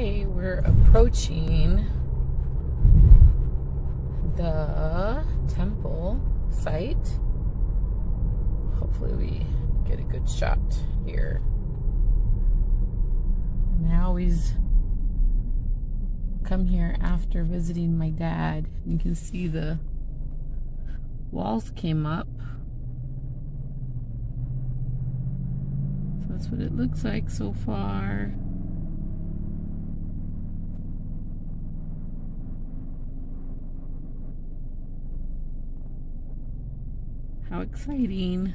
Okay, we're approaching the temple site. Hopefully we get a good shot here. Now always come here after visiting my dad. You can see the walls came up. So that's what it looks like so far. How exciting.